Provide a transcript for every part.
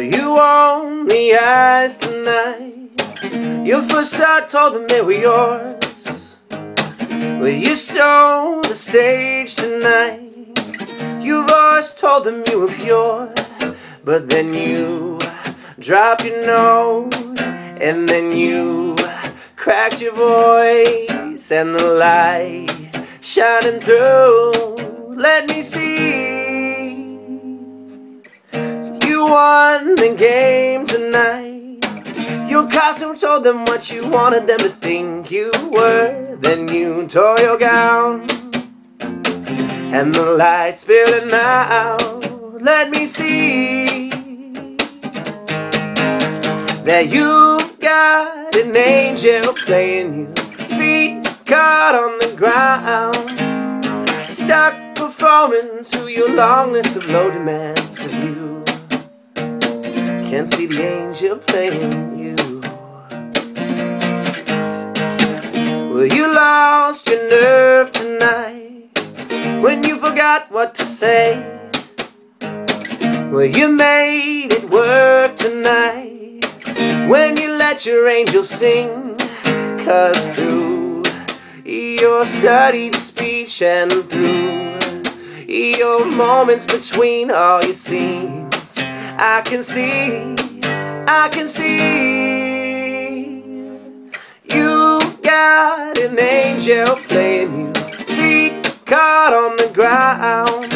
You own the eyes tonight. Your first shot told them they were yours. Well, you stole the stage tonight. Your voice told them you were pure. But then you dropped your note, and then you cracked your voice, and the light shining through. Let me see. The game tonight. Your costume told them what you wanted them to think you were. Then you tore your gown, and the light's spilling out. Let me see that you've got an angel playing you, feet caught on the ground, stuck performing to your long list of low demands, cause you can't see the angel playing you. Well, you lost your nerve tonight when you forgot what to say. Well, you made it work tonight when you let your angel sing. Cause through your studied speech and through your moments between all your scenes, I can see, I can see. You got an angel playing you, feet caught on the ground,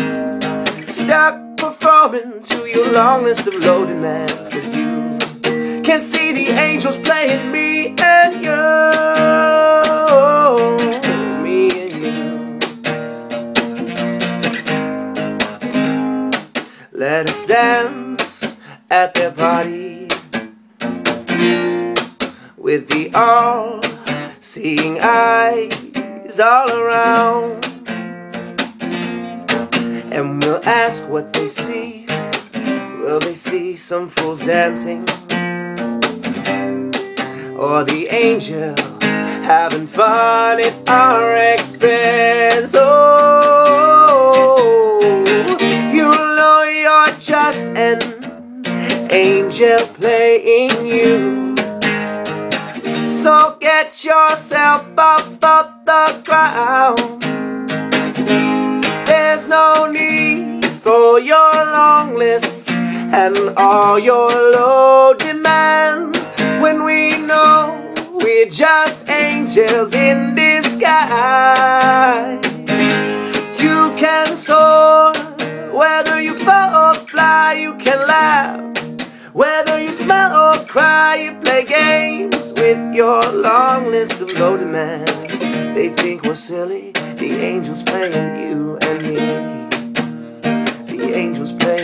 stuck performing to your long list of low demands Cause you can see the angels playing me and you. Me and you. Let us dance at their party With the all-seeing eyes all around and we'll ask what they see. Will they see some fools dancing? Or the angels having fun at our expense? Oh, you know you're just an angel playing you. So get yourself up off the ground. There's no need for your long lists and all your low demands when we know we're just angels in disguise. You can soar, whether you fall or fly, you can laugh. Whether you smile or cry, you play games with your long list of low demands. They think we're silly, the angels playing you and me. The angels playing